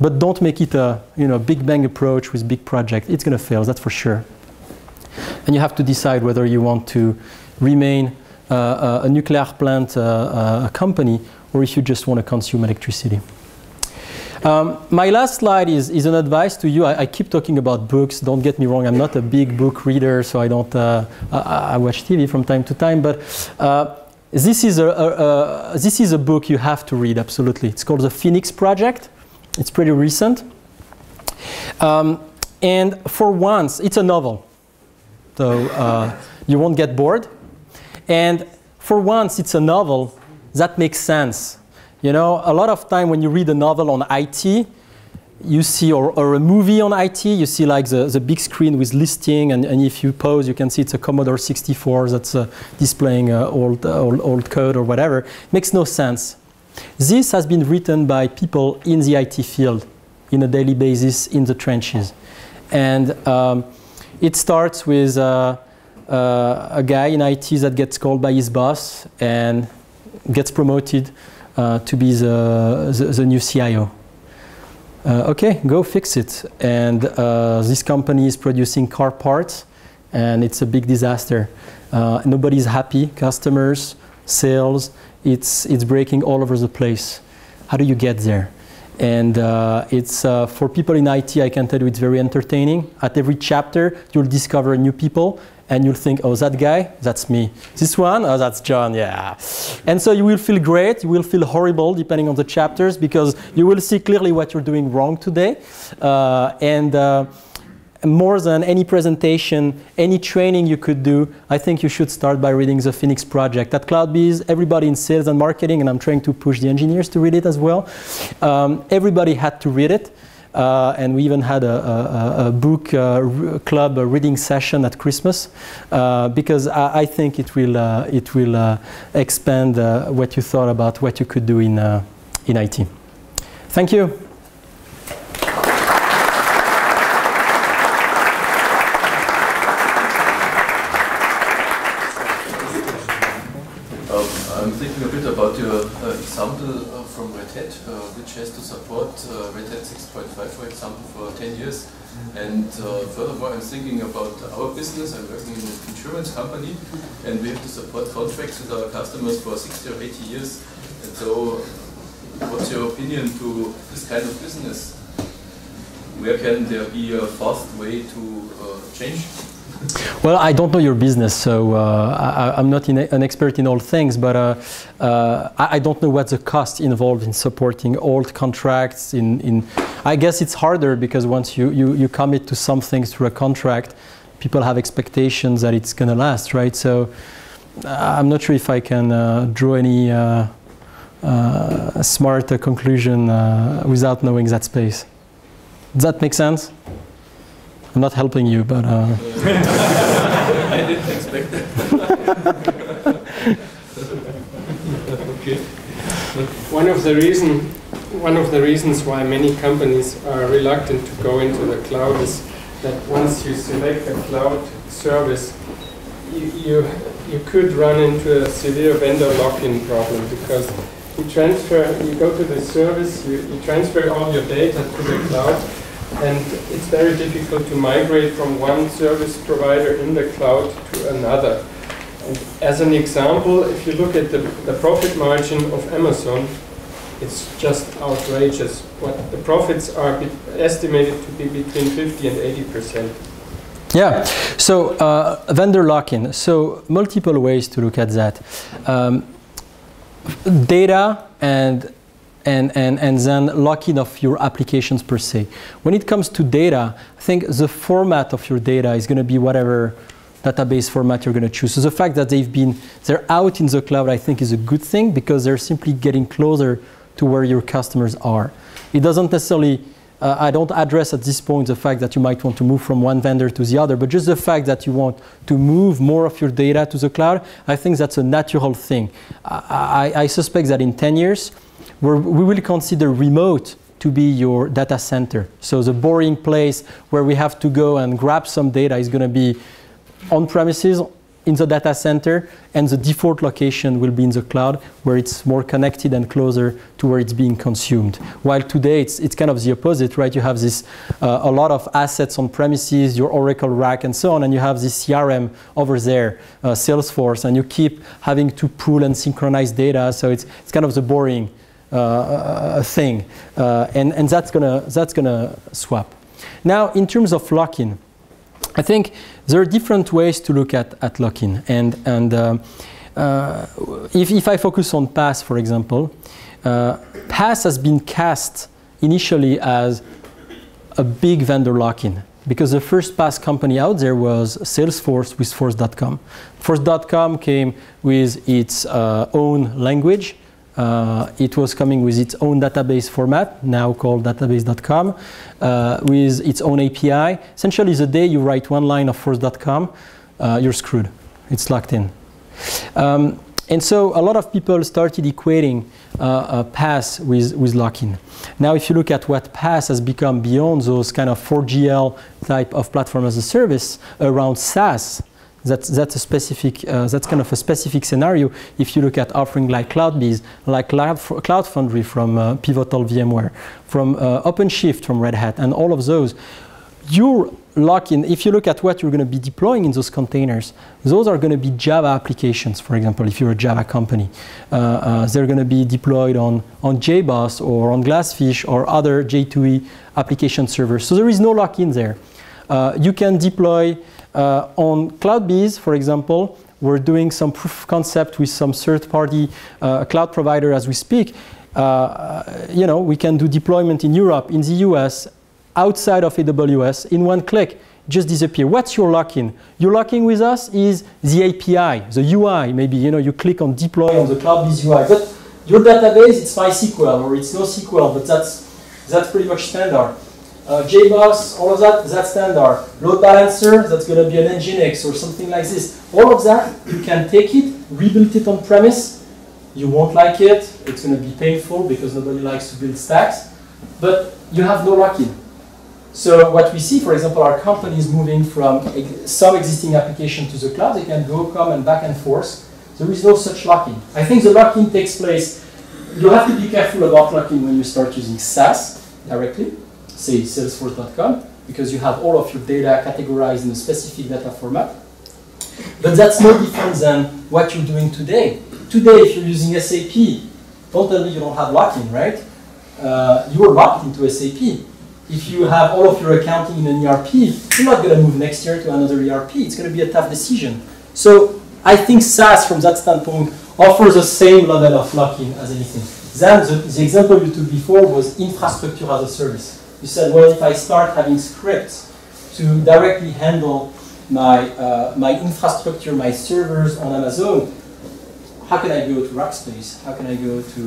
But don't make it a you know, big bang approach with big project. It's going to fail, that's for sure. And you have to decide whether you want to remain uh, uh a nuclear plant uh, uh, company or if you just want to consume electricity. Um, my last slide is, is an advice to you. I, I, keep talking about books. Don't get me wrong. I'm not a big book reader, so I don't. Uh, I, I, watch TV from time to time. But uh, this is a, a, a, this is a book you have to read. Absolutely. It's called The Phoenix Project. It's pretty recent. Um, and for once, it's a novel, so uh, you won't get bored. And for once, it's a novel that makes sense you know, a lot of time when you read a novel on IT, you see, or, or, a movie on IT, you see like the, the big screen with listing, and, and if you pause, you can see it's a Commodore 64 that's uh, displaying uh, old, uh, old, old code or whatever. Makes no sense. This has been written by people in the IT field in a daily basis in the trenches. And um, it starts with uh, uh, a guy in IT that gets called by his boss and gets promoted uh, to be the, the, the new CIO. Uh, okay, go fix it. And uh, this company is producing car parts, and it's a big disaster. Uh, nobody's happy. Customers, sales, it's it's breaking all over the place. How do you get there? And uh, it's uh, for people in IT. I can tell you, it's very entertaining. At every chapter, you'll discover new people, and you'll think, oh, that guy, that's me. This one, oh, that's John, yeah. And so you will feel great, you will feel horrible depending on the chapters because you will see clearly what you're doing wrong today. Uh, and uh, more than any presentation, any training you could do, I think you should start by reading the Phoenix Project. At CloudBees, everybody in sales and marketing, and I'm trying to push the engineers to read it as well, um, everybody had to read it. Uh, and we even had a, a, a book uh, club a reading session at Christmas uh, because I, I, think it will uh, it will uh, expand uh, what you thought about what you could do in in IT. Thank you. has to support uh, Red Hat 6.5, for example, for 10 years. And uh, furthermore, I'm thinking about our business. I'm working in an insurance company, and we have to support contracts with our customers for 60 or 80 years. And so, what's your opinion to this kind of business? Where can there be a fast way to uh, change? Well, I don't know your business, so uh, I, am not a, an expert in all things, but uh, uh, I, I, don't know what the cost involved in supporting old contracts. In, in I guess it's harder because once you, you, you commit to something through a contract, people have expectations that it's going to last, right? So uh, I'm not sure if I can uh, draw any uh, smart conclusion without knowing that space. Does that make sense? I'm not helping you, but. Uh... I didn't expect that. okay. One of the reason, one of the reasons why many companies are reluctant to go into the cloud is that once you select a cloud service, you, you, you could run into a severe vendor lock-in problem because you transfer, you go to the service, you, you transfer all your data to the cloud, and it's very difficult to migrate from one service provider in the cloud to another. And as an example, if you look at the, the profit margin of Amazon, it's just outrageous. What the profits are estimated to be between 50 and 80 percent. Yeah, so uh, vendor lock-in. So multiple ways to look at that. Um, data and and, and, and then lock-in of your applications per se. When it comes to data, I think the format of your data is going to be whatever database format you're going to choose. So the fact that they've been, they're out in the cloud, I think is a good thing because they're simply getting closer to where your customers are. It doesn't necessarily, uh, I don't address at this point the fact that you might want to move from one vendor to the other, but just the fact that you want to move more of your data to the cloud, I think that's a natural thing. I, I, I suspect that in 10 years, we will consider remote to be your data center. So the boring place where we have to go and grab some data is going to be on premises in the data center, and the default location will be in the cloud where it's more connected and closer to where it's being consumed. While today it's, it's kind of the opposite, right? You have this uh, a lot of assets on premises, your Oracle RAC and so on, and you have this CRM over there, uh, Salesforce, and you keep having to pull and synchronize data. So it's, it's kind of the boring uh, thing, uh, and, and that's gonna, that's gonna swap. Now, in terms of lock-in, I think there are different ways to look at, at lock-in. And, and uh, uh, if, if I focus on PaaS, for example, uh, PaaS has been cast initially as a big vendor lock-in because the first PaaS company out there was Salesforce with Force.com. Force.com came with its uh, own language, uh, it was coming with its own database format, now called database.com, uh, with its own API. Essentially, the day you write one line of force.com, uh, you're screwed. It's locked in. Um, and so a lot of people started equating uh, PaaS with, with lock-in. Now, if you look at what PaaS has become beyond those kind of 4GL type of platform as a service around SaaS, that's, that's a specific, uh, that's kind of a specific scenario if you look at offering like CloudBees, like Cloud, Foundry from uh, Pivotal VMware, from uh, OpenShift from Red Hat, and all of those. Your lock-in, if you look at what you're going to be deploying in those containers, those are going to be Java applications, for example, if you're a Java company. Uh, uh, they're going to be deployed on, on JBoss or on Glassfish or other J2E application servers. So there is no lock-in there. Uh, you can deploy uh, on CloudBees, for example, we're doing some proof of concept with some third-party uh, cloud provider as we speak. Uh, you know, we can do deployment in Europe, in the US, outside of AWS in one click just disappear. What's your lock-in? Your lock-in with us is the API, the UI. Maybe you know you click on deploy on the CloudBees UI, but your database it's MySQL or it's NoSQL, but that's that's pretty much standard uh, JBoss, all of that, that's standard. Load balancer, that's going to be an Nginx or something like this. All of that, you can take it, rebuild it on premise. You won't like it. It's going to be painful because nobody likes to build stacks. But you have no lock-in. So what we see, for example, our company is moving from some existing application to the cloud. They can go, come, and back and forth. There is no such lock-in. I think the lock-in takes place. You have to be careful about lock-in when you start using SaaS directly say salesforce.com, because you have all of your data categorized in a specific data format. But that's no different than what you're doing today. Today, if you're using SAP, don't tell me you don't have lock-in, right? Uh, you're locked into SAP. If you have all of your accounting in an ERP, you're not going to move next year to another ERP. It's going to be a tough decision. So I think SaaS, from that standpoint, offers the same level of lock-in as anything. Then the, the example you took before was infrastructure as a service you said, well, if I start having scripts to directly handle my, uh, my infrastructure, my servers on Amazon, how can I go to Rackspace? How can I go to,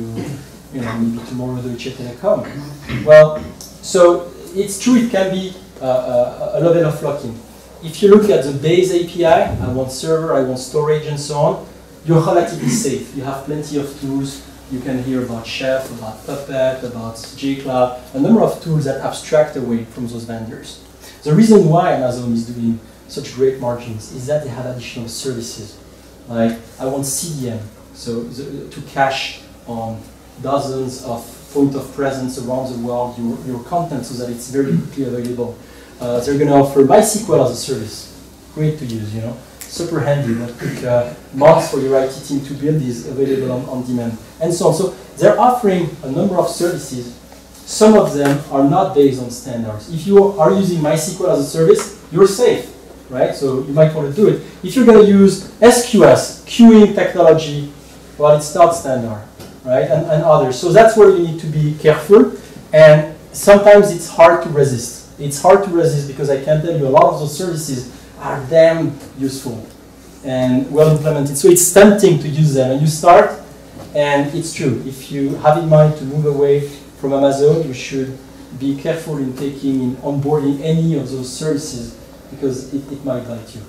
you know, maybe tomorrow Deutsche Telekom? Well, so it's true it can be uh, uh, a level of lock-in. If you look at the base API, I want server, I want storage, and so on, you're relatively safe. You have plenty of tools you can hear about Chef, about Puppet, about JCloud, a number of tools that abstract away from those vendors. The reason why Amazon is doing such great margins is that they have additional services. Like I want CDN, so the, to cache on dozens of point of presence around the world your, your content so that it's very quickly available. Uh, they're going to offer MySQL as a service. Great to use, you know. Super handy. That took uh, months for your IT team to build these available on, on demand, and so on. So they're offering a number of services. Some of them are not based on standards. If you are using MySQL as a service, you're safe, right? So you might want to do it. If you're going to use SQS, queuing technology, well, it's not standard right, and, and others. So that's where you need to be careful, and sometimes it's hard to resist. It's hard to resist because I can tell you a lot of those services are damn useful and well implemented. So it's tempting to use them, and you start, and it's true. If you have in mind to move away from Amazon, you should be careful in taking in onboarding any of those services because it, it might bite you.